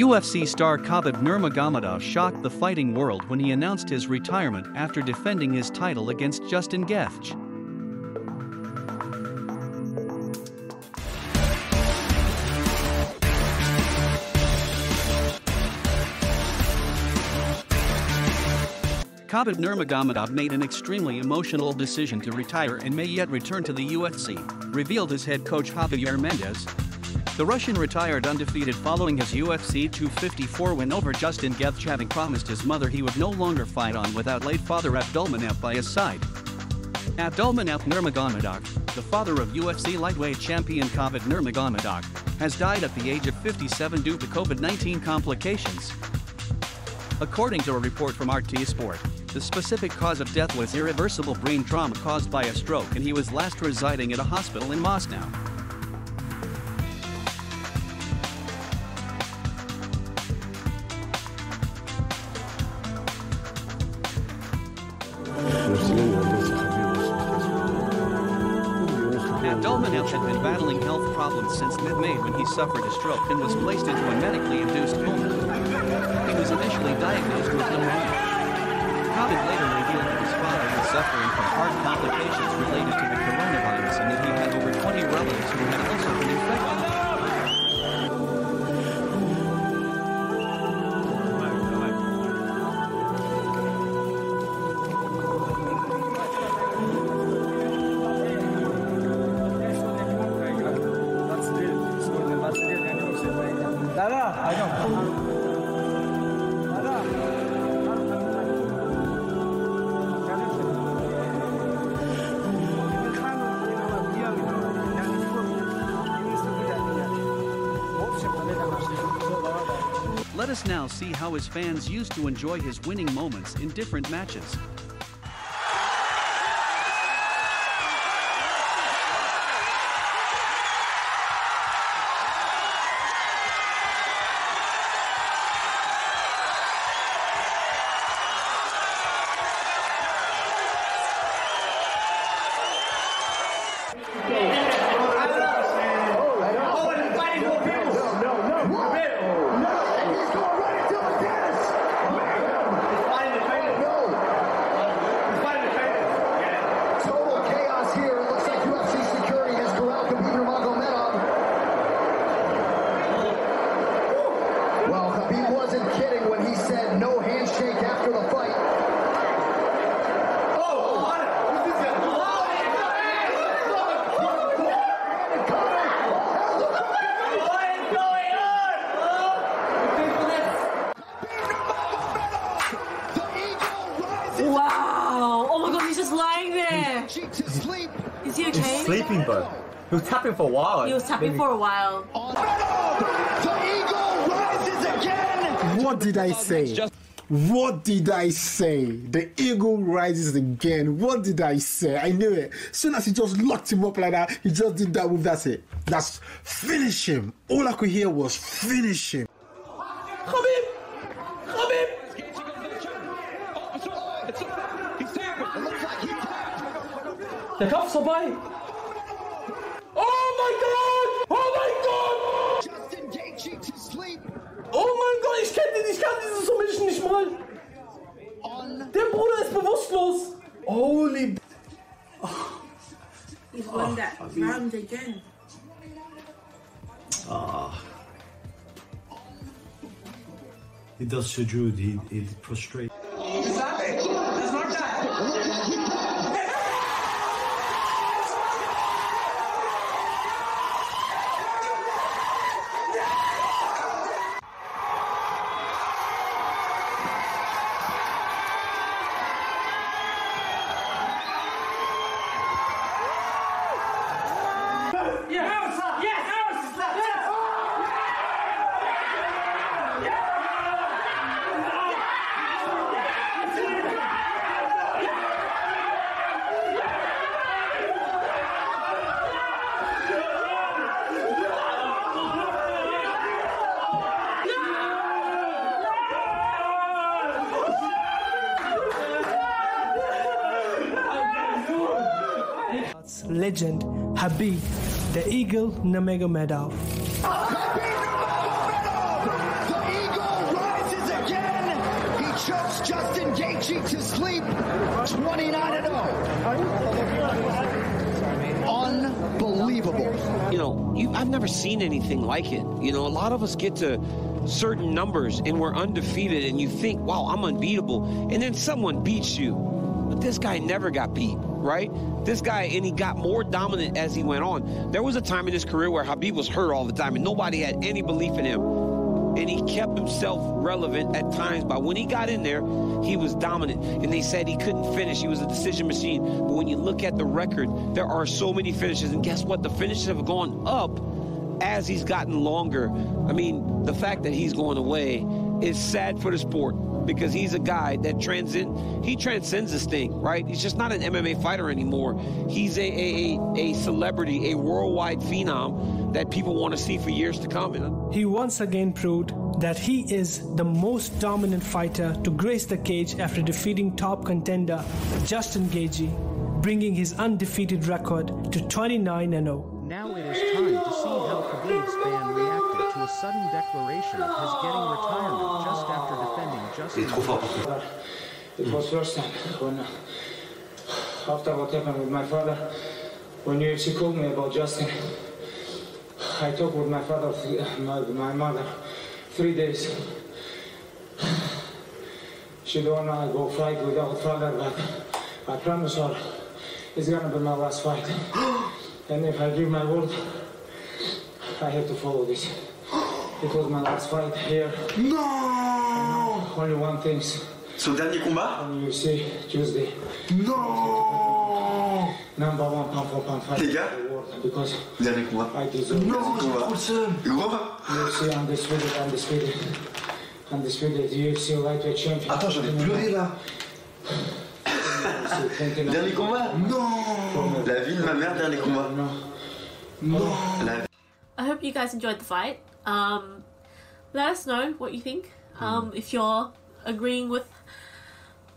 UFC star Khabib Nurmagomedov shocked the fighting world when he announced his retirement after defending his title against Justin Gaethje. Khabib Nurmagomedov made an extremely emotional decision to retire and may yet return to the UFC, revealed his head coach Javier Mendez. The Russian retired undefeated following his UFC 254 win over Justin Gaethje having promised his mother he would no longer fight on without late father Abdulmanap by his side. Abdulmanap Nurmagomedov, the father of UFC lightweight champion Khabib Nurmagomedov, has died at the age of 57 due to COVID-19 complications. According to a report from RT Sport, the specific cause of death was irreversible brain trauma caused by a stroke and he was last residing at a hospital in Moscow. Abdulmanap had been battling health problems since mid-May when he suffered a stroke and was placed into a medically induced coma. He was initially diagnosed with pneumonia. Khabib later revealed that his father was suffering from heart complications related to Let us now see how his fans used to enjoy his winning moments in different matches. Wow! Oh my god, he's just lying there. Cheek to sleep. Is he okay? He's Sleeping, but he was tapping for a while. He was tapping Maybe- for a while. The eagle rises again. What did I say? What did I say? The eagle rises again. What did I say? I knew it. Soon as he just locked him up like that, he just did that with that's it. That's finish him. All I could hear was finish him. Der Kampf ist vorbei! Oh mein Gott! Oh mein Gott! Justin Gaethje to sleep. Oh mein Gott, ich kenne den, ich kann diese Submission nicht mal! Der Bruder ist bewusstlos! Holy... He's won that round again. He does sujood, he, he prostrates. legend Habib the Eagle Nurmagomedov. The Eagle rises again. He chokes Justin Gaethje to sleep. 29 0. Unbelievable. You know, you, I've never seen anything like it. You know, a lot of us get to certain numbers and we're undefeated and you think, wow, I'm unbeatable. And then someone beats you but this guy never got beat, right? This guy, and he got more dominant as he went on. There was a time in his career where Habib was hurt all the time, and nobody had any belief in him. And he kept himself relevant at times. But when he got in there, he was dominant. And they said he couldn't finish. He was a decision machine. But when you look at the record, there are so many finishes. And guess what? The finishes have gone up as he's gotten longer. I mean, the fact that he's going away is sad for the sport because he's a guy that transcend he transcends this thing, right? He's just not an MMA fighter anymore. He's a a, a celebrity, a worldwide phenom that people want to see for years to come. And He once again proved that he is the most dominant fighter to grace the cage after defeating top contender Justin Gaethje, bringing his undefeated record to 29 0. Now it is time to see how Khabib's fan reacted to a sudden declaration of his getting retirement just after defending Justin. It was first time when, uh, after what happened with my father, when UFC called me about Justin, I talked with my father, my, my mother, three days. She don't wanna go fight without father, but I promise her it's gonna be my last fight. And if I give my word, I have to follow this. It was my last fight here. No! Only one thing. Son dernier combat On UFC Tuesday. Non Number one pound for pound fight. Les gars, in the world Because Dernier combat. I deserve Non, it. j'ai trop le seum. Gros UFC undisputed, undisputed. Undisputed UFC lightweight champion. Attends, j'en ai pleuré là. Dernier combat Non La vie de ma mère, dernier combat. Non. La I hope you guys enjoyed the fight. Um, let us know what you think. Um, if you're agreeing with,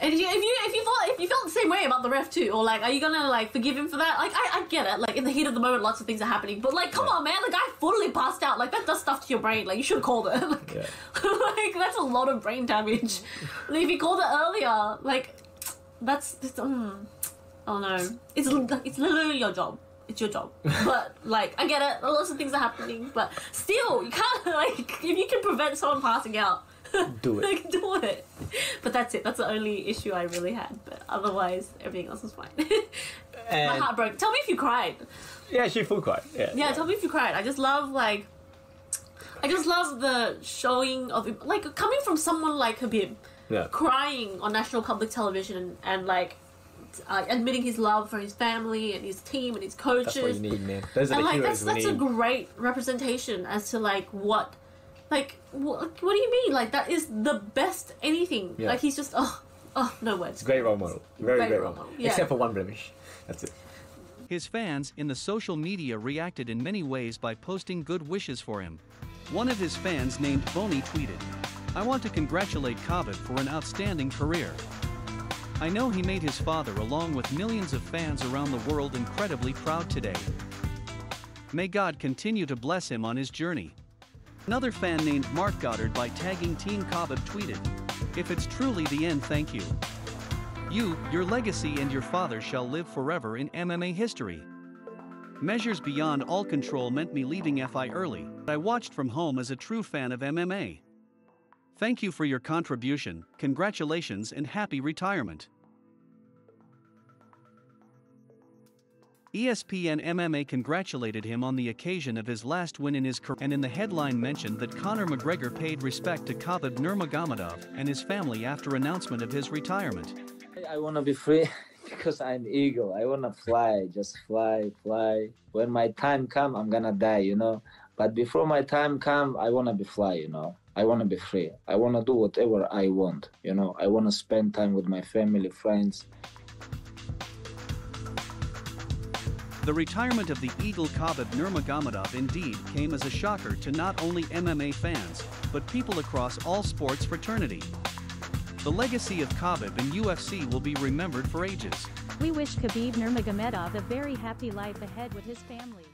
and if you if you if you thought if you felt the same way about the ref too, or like, are you gonna like forgive him for that? Like, I, I get it. Like in the heat of the moment, lots of things are happening. But like, come on, man, the guy fully passed out. Like that does stuff to your brain. Like you should have called it. like, like that's a lot of brain damage. like, if you called it earlier, like that's just, mm, oh no, it's it's literally your job. It's your job. But like, I get it. Lots of things are happening, but still, you can't like if you can prevent someone passing out. Do it. like do it. But that's it. That's the only issue I really had. But otherwise, everything else was fine. My heart broke. Tell me if you cried. yeah, she full cried. Yeah. Yeah, tell me if you cried. I just love like, I just love the showing of like coming from someone like Habib, Yeah. crying on national public television and, and like uh, admitting his love for his family and his team and his coaches. That's what you need, man. Those are and the like heroes that's we that's a great representation as to like what, like what, what do you mean? Like that is the best anything. Yeah. Like he's just oh oh no words. It's a great role model. Very Great great, role role model. model, yeah. Except for one blemish. That's it. His fans in the social media reacted in many ways by posting good wishes for him. One of his fans named Boney tweeted, I want to congratulate Khabib for an outstanding career. I know he made his father along with millions of fans around the world incredibly proud today. May God continue to bless him on his journey. Another fan named Mark Goddard by tagging Team Cobb tweeted, If it's truly the end thank you. You, your legacy and your father shall live forever in MMA history. Measures beyond all control meant me leaving FI early. I watched from home as a true fan of MMA. Thank you for your contribution, congratulations, and happy retirement. ESPN MMA congratulated him on the occasion of his last win in his career and in the headline mentioned that Conor McGregor paid respect to Khabib Nurmagomedov and his family after announcement of his retirement. I want to be free because I'm eagle. I want to fly, just fly, fly. When my time come, I'm gonna die, you know. But before my time come, I want to be fly, you know. I want to be free. I want to do whatever I want, you know. I want to spend time with my family, friends. The retirement of the Eagle Khabib Nurmagomedov indeed came as a shocker to not only MMA fans, but people across all sports fraternity. The legacy of Khabib in UFC will be remembered for ages. We wish Khabib Nurmagomedov a very happy life ahead with his family.